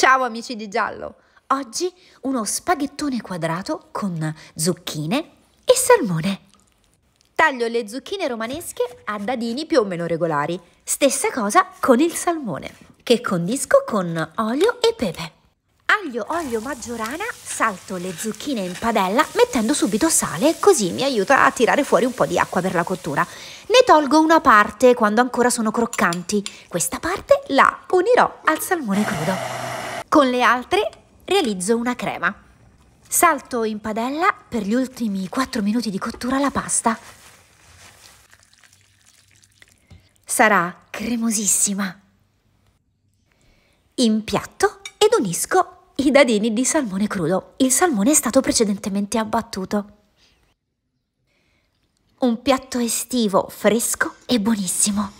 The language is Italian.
Ciao amici di giallo! Oggi uno spaghettone quadrato con zucchine e salmone. Taglio le zucchine romanesche a dadini più o meno regolari. Stessa cosa con il salmone, che condisco con olio e pepe. Aglio, olio, maggiorana, salto le zucchine in padella mettendo subito sale, così mi aiuta a tirare fuori un po' di acqua per la cottura. Ne tolgo una parte quando ancora sono croccanti. Questa parte la unirò al salmone crudo. Con le altre realizzo una crema. Salto in padella per gli ultimi 4 minuti di cottura la pasta. Sarà cremosissima. Impiatto ed unisco i dadini di salmone crudo. Il salmone è stato precedentemente abbattuto. Un piatto estivo, fresco e buonissimo.